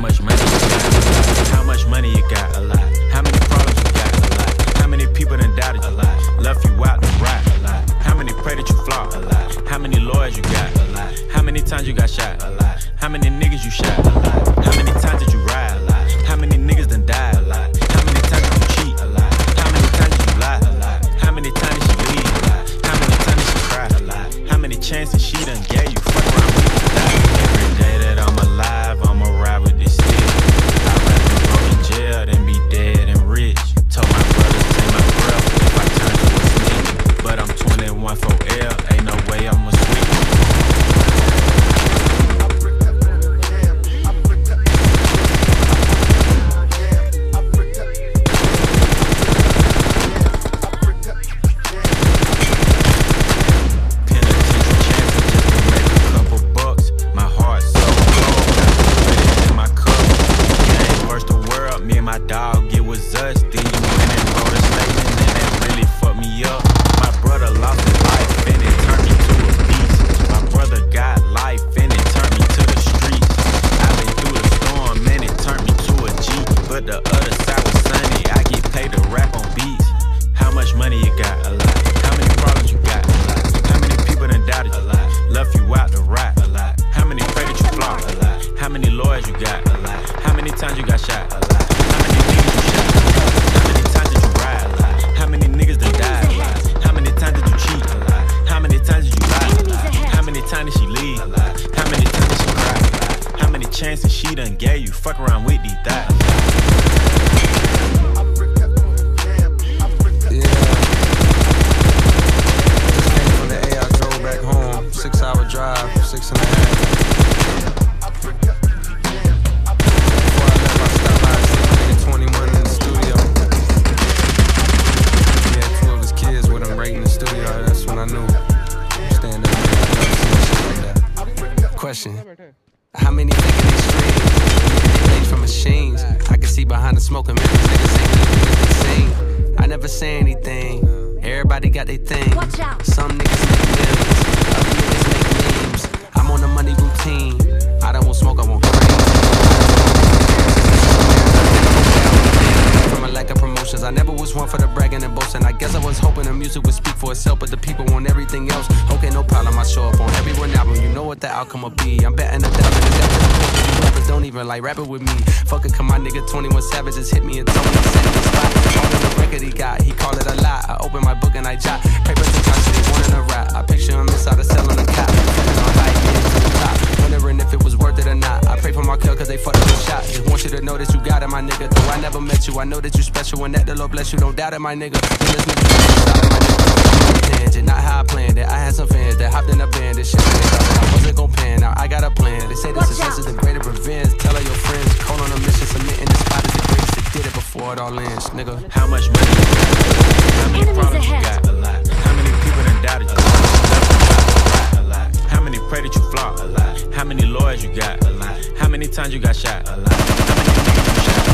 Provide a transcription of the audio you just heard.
much money you got? How much money you got? A lot. How many problems you got? A lot. How many people done doubted you? A lot. Left you out to rot? A lot. How many pray that you flop? A lot. How many lawyers you got? A lot. How many times you got shot? A lot. How many niggas you shot? 21 for L, ain't no way I'ma switch. Times you got shot? A lot. How many niggas you shot? How many times did you ride? A lot. How many niggas done died? A lot. How many times did you cheat? A lot. How many times did you lie? A lot. How many times did she leave? A lot. How many times did she cry? A lot. How many chances she done gave you? Fuck around with these thighs. I knew. Stand up, man. I never seen shit like that. Question. How many streams? They made from machines. I can see behind the smoke and mirrors. Niggas ain't niggas they sing. I never say anything. Everybody got their thing. Watch out. Some niggas make millions. Other niggas make memes. I'm on a money routine. I don't want smoke, I want cream. From a lack of promotions, I never was one for the bragging and boasting. I guess I was hoping the music would speak for itself, but the people want everything else. Okay, no problem, I show up on every one album. You know what the outcome will be. I'm betting a thousand and that you rappers don't even like rapping with me. Fuck it, come my nigga 21 Savages hit me and told me to set the spot. All the record he got, he call it a lie. I open my book and I jot papers kill cause they fucked up the shot. Just want you to know that you got it, my nigga. Though I never met you, I know that you special and that the Lord bless you. Don't doubt it, my nigga. Then let's make it solid, my nigga. Tangent, not how I planned it. I had some fans that hopped in a band. This shit they thought I wasn't gon' pan. Now I got a plan. They say the Watch success out. is the greater revenge. Tell all your friends, call on a mission, submitting the spot is the greatest that did it before it all ends, nigga. How much money you got? How many Enemies problems you got? times you got shot? A lot. How many niggas you shot?